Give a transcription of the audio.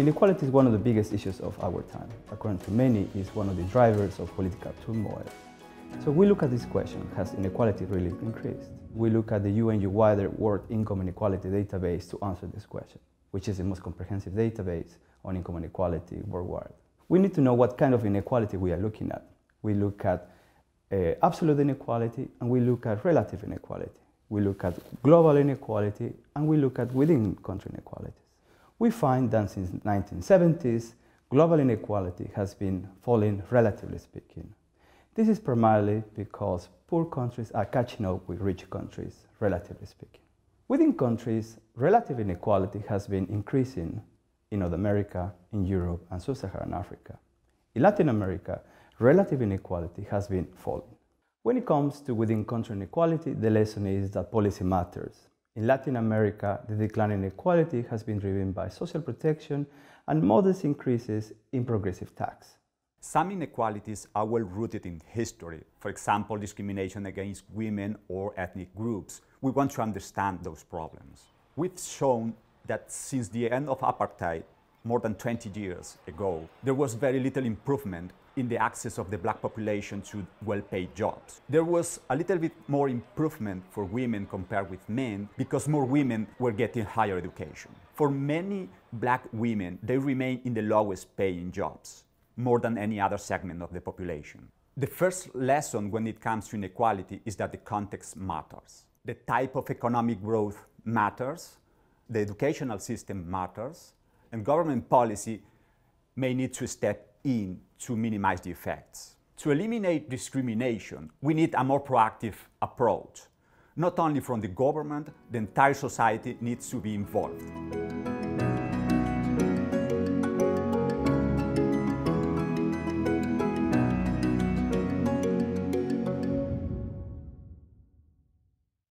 Inequality is one of the biggest issues of our time. According to many, it's one of the drivers of political turmoil. So we look at this question, has inequality really increased? We look at the UNU-WIDER World Income Inequality database to answer this question, which is the most comprehensive database on income inequality worldwide. We need to know what kind of inequality we are looking at. We look at uh, absolute inequality and we look at relative inequality. We look at global inequality and we look at within country inequalities we find that since 1970s, global inequality has been falling relatively speaking. This is primarily because poor countries are catching up with rich countries, relatively speaking. Within countries, relative inequality has been increasing in North America, in Europe, and sub-Saharan Africa. In Latin America, relative inequality has been falling. When it comes to within country inequality, the lesson is that policy matters. In Latin America, the decline in inequality has been driven by social protection and modest increases in progressive tax. Some inequalities are well rooted in history, for example, discrimination against women or ethnic groups. We want to understand those problems. We've shown that since the end of apartheid, more than 20 years ago, there was very little improvement in the access of the black population to well-paid jobs. There was a little bit more improvement for women compared with men because more women were getting higher education. For many black women, they remain in the lowest paying jobs, more than any other segment of the population. The first lesson when it comes to inequality is that the context matters. The type of economic growth matters, the educational system matters, and government policy may need to step in to minimize the effects. To eliminate discrimination, we need a more proactive approach. Not only from the government, the entire society needs to be involved.